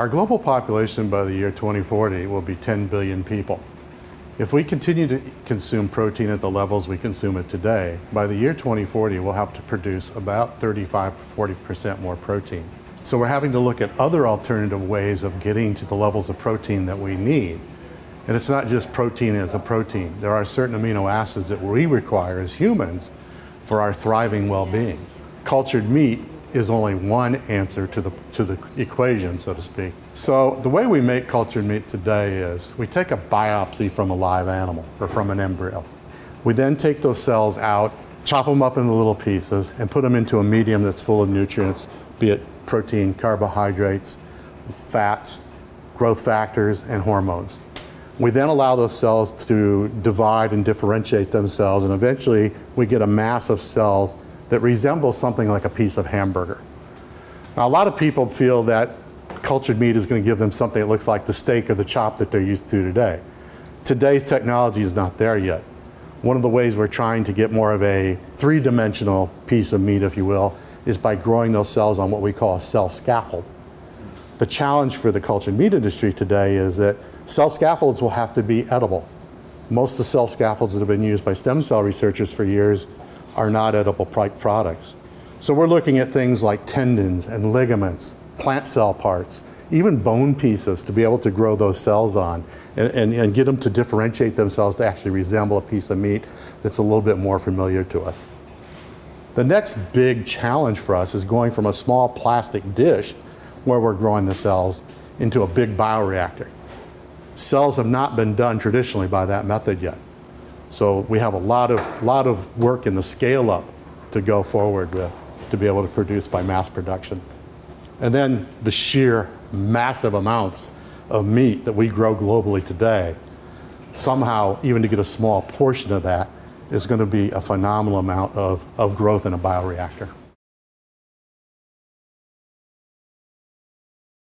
Our global population by the year 2040 will be 10 billion people. If we continue to consume protein at the levels we consume it today, by the year 2040 we'll have to produce about 35 40% more protein. So we're having to look at other alternative ways of getting to the levels of protein that we need. And it's not just protein as a protein. There are certain amino acids that we require as humans for our thriving well-being. Cultured meat is only one answer to the, to the equation, so to speak. So the way we make cultured meat today is we take a biopsy from a live animal or from an embryo. We then take those cells out, chop them up into little pieces, and put them into a medium that's full of nutrients, be it protein, carbohydrates, fats, growth factors, and hormones. We then allow those cells to divide and differentiate themselves, and eventually we get a mass of cells that resembles something like a piece of hamburger. Now, a lot of people feel that cultured meat is going to give them something that looks like the steak or the chop that they're used to today. Today's technology is not there yet. One of the ways we're trying to get more of a three dimensional piece of meat, if you will, is by growing those cells on what we call a cell scaffold. The challenge for the cultured meat industry today is that cell scaffolds will have to be edible. Most of the cell scaffolds that have been used by stem cell researchers for years are not edible products. So we're looking at things like tendons and ligaments, plant cell parts, even bone pieces to be able to grow those cells on and, and, and, get them to differentiate themselves to actually resemble a piece of meat that's a little bit more familiar to us. The next big challenge for us is going from a small plastic dish where we're growing the cells into a big bioreactor. Cells have not been done traditionally by that method yet. So we have a lot of, lot of work in the scale up to go forward with to be able to produce by mass production. And then the sheer massive amounts of meat that we grow globally today, somehow, even to get a small portion of that, is going to be a phenomenal amount of, of growth in a bioreactor.